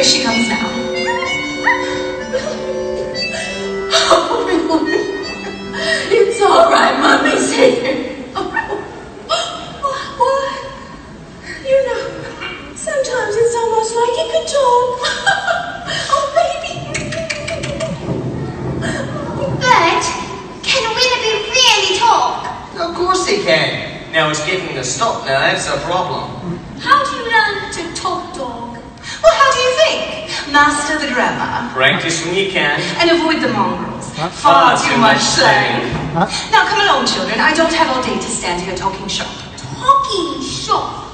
here she comes now. Oh, everyone. It's all right, Mommy's here. What? You know, sometimes it's almost like you could talk. oh, baby. But can Willoughby really talk? Of course he can. Now it's getting to stop now, that's a problem. How do you learn to talk, dog? Well, how do you think? Master the grammar Practice when you can. and avoid the mongrels. Far too much slang. Now come along, children. I don't have all day to stand here talking shop. Talking shop.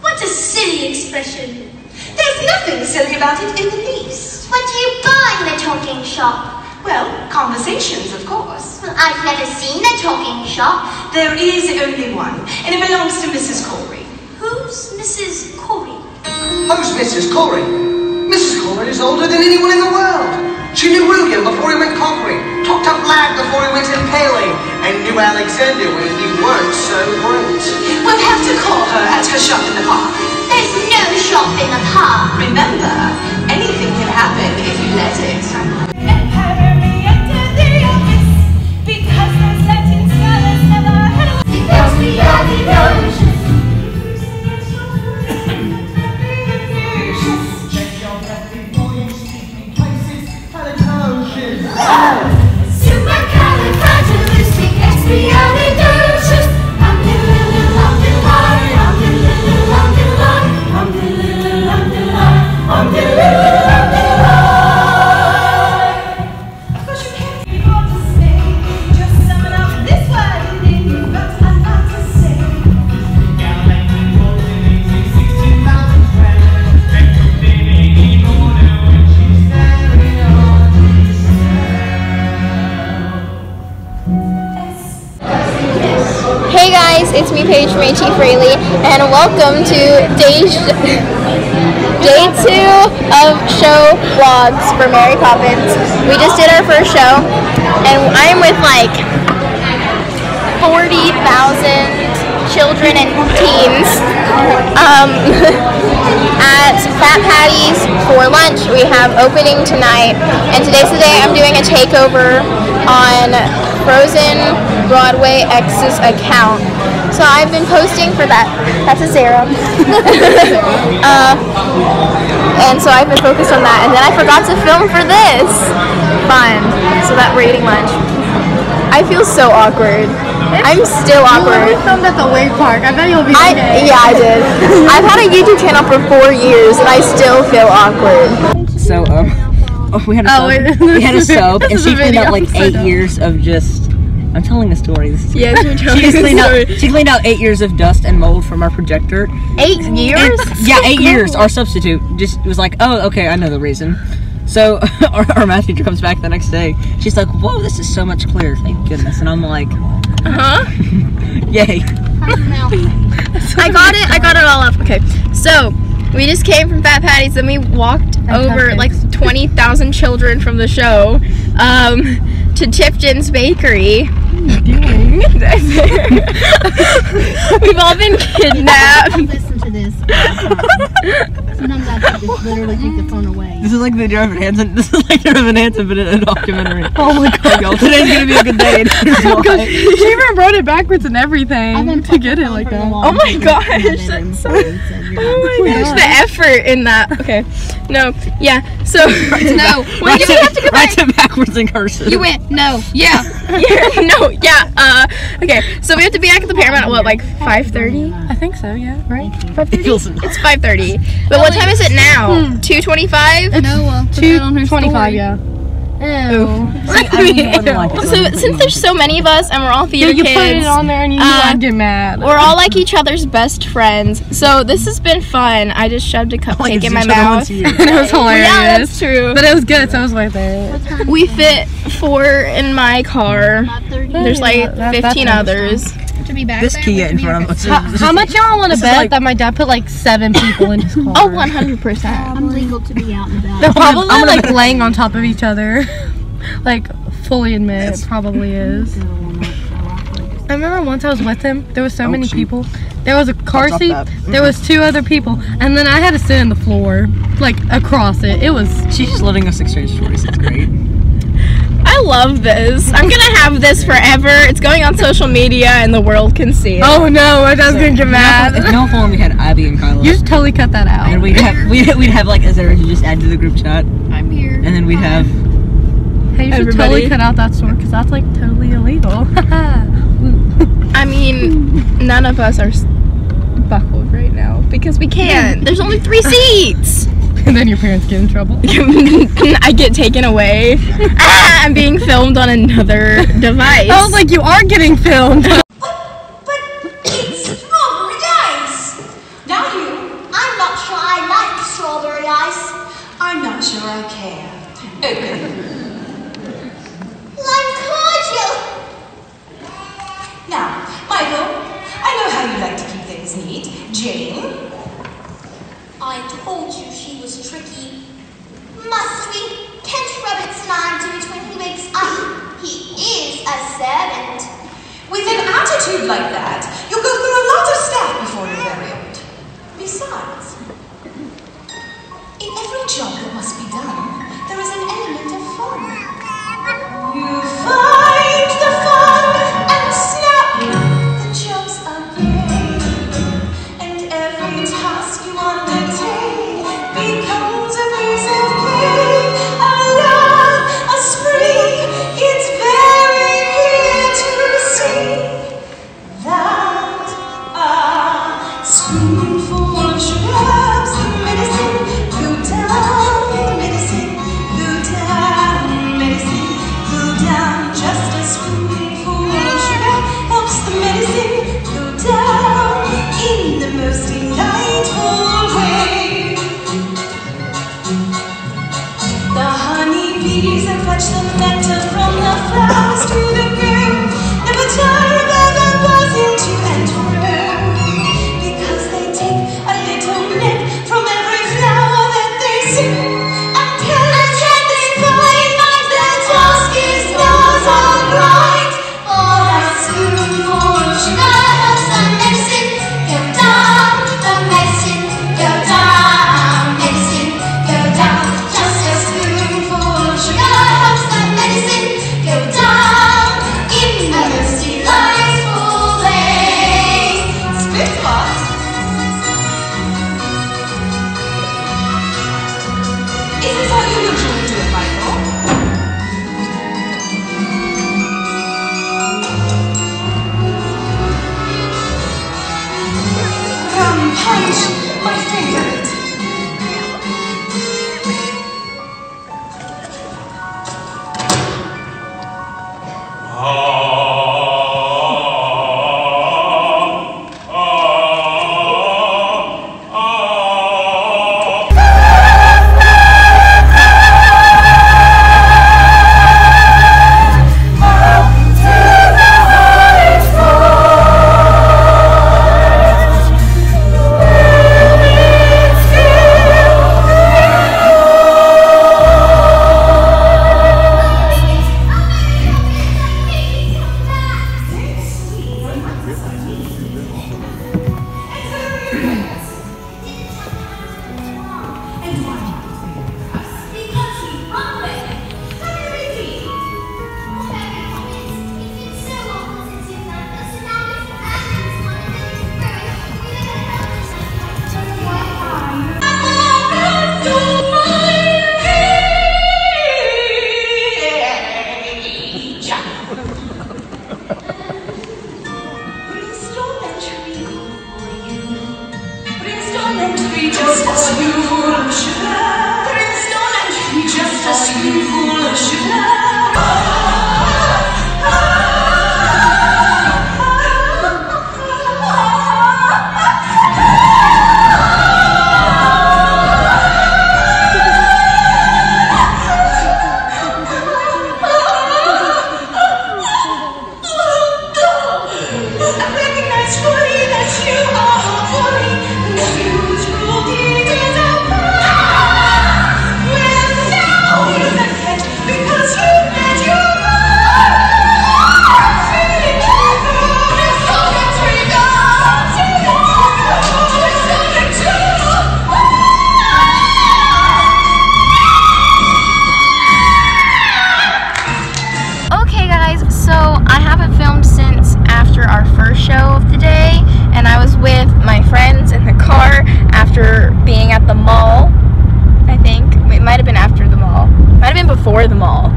What a silly expression. There's nothing silly about it in the least. What do you buy in the talking shop? Well, conversations, of course. Well, I've never seen the talking shop. There is only one, and it belongs to Mrs. Corry. Who's Mrs. Corry? Who's Mrs. Corry? Mrs. Corry is older than anyone in the world. She knew William before he went conquering, talked up Lad before he went impaling, and knew Alexander when he weren't so great. We'll have to call her at her shop in the park. There's no shop in the park. Remember, anything can happen if you let it. Paige HE Fraley, and welcome to day day two of show vlogs for Mary Poppins. We just did our first show, and I'm with like forty thousand children and teens um, at Fat Patty's for lunch. We have opening tonight, and today's the day I'm doing a takeover on Frozen Broadway X's account. So I've been posting for that. That's a Sarah. uh, and so I've been focused on that, and then I forgot to film for this. Fun. So that we're eating lunch. I feel so awkward. I'm still awkward. You filmed at the wave park. I bet you'll be I okay. yeah, I did. I've had a YouTube channel for four years, and I still feel awkward. So um, oh, we had a Oh, soap. wait, we had a soap, and she a cleaned out like eight years of just. I'm telling a story. This is- Yes, you're She just cleaned out. She cleaned out eight years of dust and mold from our projector. Eight years? Yeah, eight years. Our substitute just was like, "Oh, okay, I know the reason." So our, our math teacher comes back the next day. She's like, "Whoa, this is so much clearer. Thank goodness." And I'm like, uh huh. "Yay!" I got it. I got it all up. Okay, so we just came from Fat Patty's, and we walked over like twenty thousand children from the show um, to Tipton's Bakery. We've all been kidnapped. listen to this. Sometimes I have to just literally take the phone away. This is like the Evan Hansen. This is like Evan Hansen, but in a documentary. Oh my god, y'all! Today's gonna be a good day. and here's why. She even wrote it backwards and everything to get it like that. Oh my gosh, that's so. Oh my gosh, the effort in that. Okay, no, yeah. So no, wait, do we have to go back? It backwards in cursive. You went no, yeah, yeah, no, yeah. Uh, okay, so we have to be back at the Paramount at what, like five thirty? I think so, yeah, right? feels It's five thirty. But what time is it now? Two twenty-five. No, well, put that on her 25, yeah. So since there's so many of us and we're all Yeah, theater you kids, put it on there and you knew uh, get mad. we're all like each other's best friends. So this has been fun. I just shoved a cupcake in my mouth. it was hilarious. Yeah, that's true. But it was good, so I was right there. We fit four in my car. There's like That- that's 15 others. this Kia in front of us. How, how much y'all want to bet like- that my dad put like seven people in his car? Oh, 100%. I'm legal to be out and about. They're probably I'm gonna like bet- laying on top of each other. like fully admit it probably is. I remember once I was with him. There was so Oh, many shoot. people, There was a car seat. that. There was mm-hmm. two other people, and then I had to sit on the floor, like across it. It was. She's just letting us exchange stories. It's great. I love this. I'm gonna have this forever. It's going on social media and the world can see it. Oh no! I was gonna get mad. If no phone, we had Abby and Kyla. You just totally cut that out. and we'd have we'd, we'd have like Azara to just add to the group chat, I'm here. and then we'd have Hey, you should Everybody. totally cut out that story because that's like totally illegal. I mean, none of us are buckled right now because we can't. There's only three seats. And then your parents get in trouble. I get taken away. ah, I'm being filmed on another device. I was like, you are getting filmed. But it's strawberry ice. Now you. I'm not sure I like strawberry ice. I'm not sure I care. Okay. Lime cordial. Now, Michael, I know how you like to keep things neat. Jane, I told you she was tricky. Must we? Can't Robertson Ay do it when he wakes up? He is a servant. with an attitude like that, you'll go through a lot of stuff before you're very old. Besides, in every job that must be done, the mall. I think it might have been after the mall. Might have been before the mall.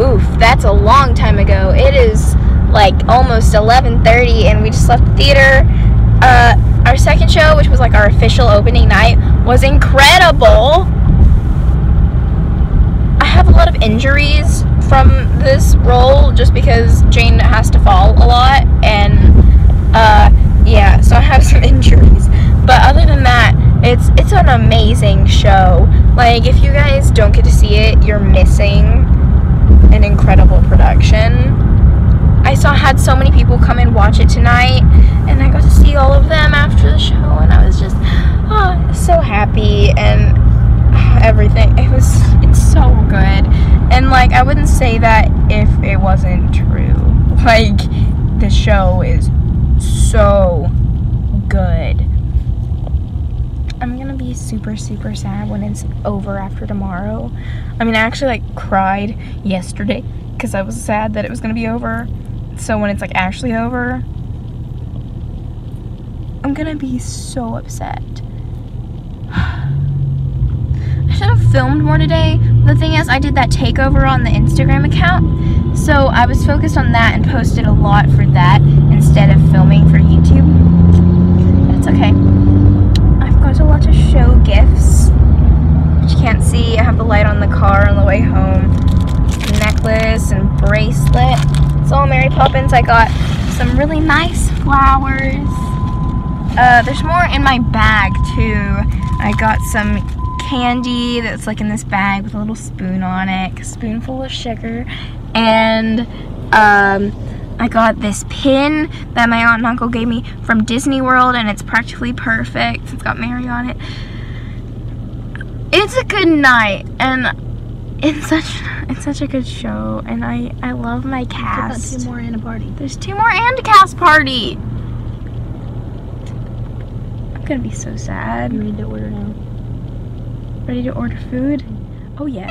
Oof, that's a long time ago. It is like almost 11:30, and we just left the theater. Uh, our second show, which was like our official opening night, was incredible. I have a lot of injuries from this role just because Jane has to fall a lot and uh yeah, so I have some injuries. But other than that, an amazing show. Like if you guys don't get to see it, you're missing an incredible production. I saw had so many people come and watch it tonight and I got to see all of them after the show and I was just oh, so happy and everything. It was it's so good. And like I wouldn't say that if it wasn't true. Like the show is so good. Super super sad when it's over after tomorrow. I mean I actually like cried yesterday because I was sad that it was gonna be over. So when it's like actually over, I'm gonna be so upset. I should have filmed more today. The thing is, I did that takeover on the Instagram account, so I was focused on that and posted a lot for that instead of filming for YouTube. It's okay. Lot of show gifts, which you can't see. I have the light on the car on the way home, necklace and bracelet. It's all Mary Poppins. I got some really nice flowers. Uh, there's more in my bag too. I got some candy that's like in this bag with a little spoon on it, a spoonful of sugar, and um, I got this pin that my aunt and uncle gave me from Disney World, and it's practically perfect. It's got Mary on it. It's a good night, and it's such it's such a good show, and I I love my cast. two more and a party. There's two more and a cast party. I'm gonna be so sad. You ready to order now? Ready to order food? Oh yeah.